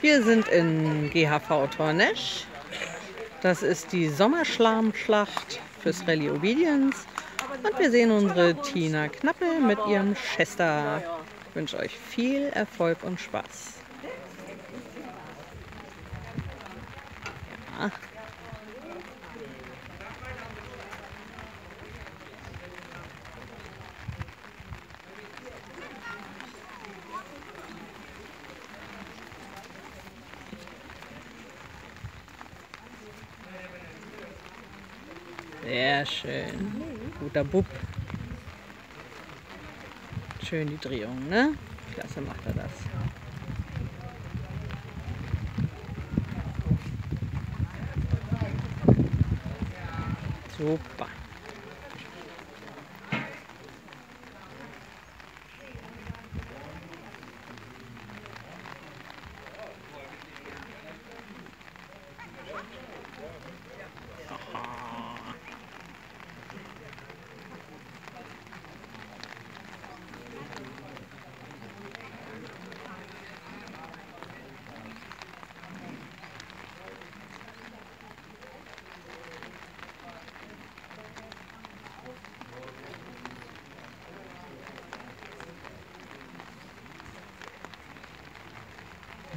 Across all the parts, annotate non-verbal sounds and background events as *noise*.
Wir sind in GHV Tornesch. Das ist die Sommerschlarmschlacht fürs Rallye Obedience. Und wir sehen unsere Tina Knappe mit ihrem Chester. Ich wünsche euch viel Erfolg und Spaß. Ja. Sehr schön. Guter Bub. Schön die Drehung, ne? Klasse macht er das. Super.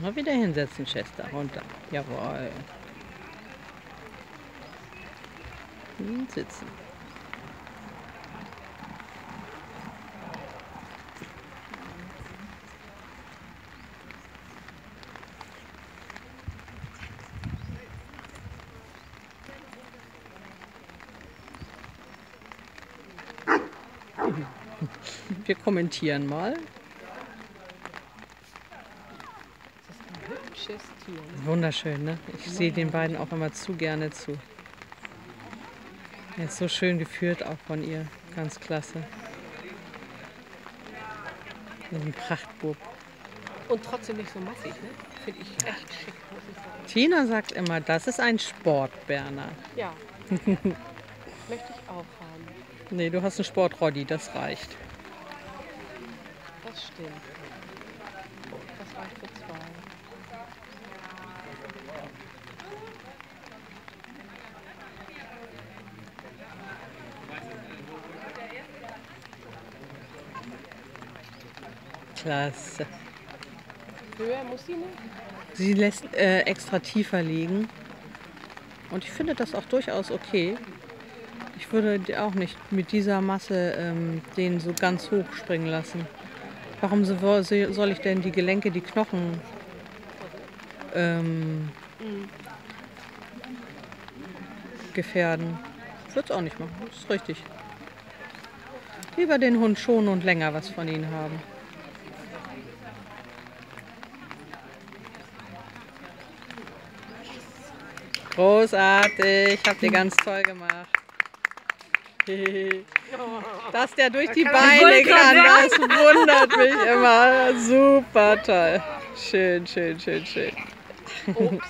Mal wieder hinsetzen, Chester. Runter. Jawohl. Und sitzen. Wir kommentieren mal. Hübsches Tier. Wunderschön, ne? Ich sehe den beiden auch immer zu gerne zu. Er ist so schön geführt auch von ihr. Ganz klasse. Ein Prachtbub. Und trotzdem nicht so massig, ne? Finde ich echt schick, muss ich sagen. Tina sagt immer, das ist ein Sportberner. Ja. *laughs* Möchte ich auch haben. Nee, du hast einen Sportroddy, das reicht. Das stimmt. Das reicht für Klasse. Höher muss sie nicht? Sie lässt äh, extra tiefer liegen. Und ich finde das auch durchaus okay. Ich würde auch nicht mit dieser Masse ähm, den so ganz hoch springen lassen. Warum soll ich denn die Gelenke, die Knochen ähm, gefährden? Ich würde es auch nicht machen. Das ist richtig. Lieber den Hund schonen und länger was von ihnen haben. Großartig, habt ihr ganz toll gemacht. *laughs* Dass der durch die Beine kann, das wundert mich *laughs* immer. Super toll. Schön, schön, schön, schön. Ups.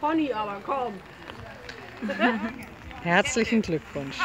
Pony aber, komm. *laughs* Herzlichen Glückwunsch.